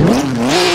Música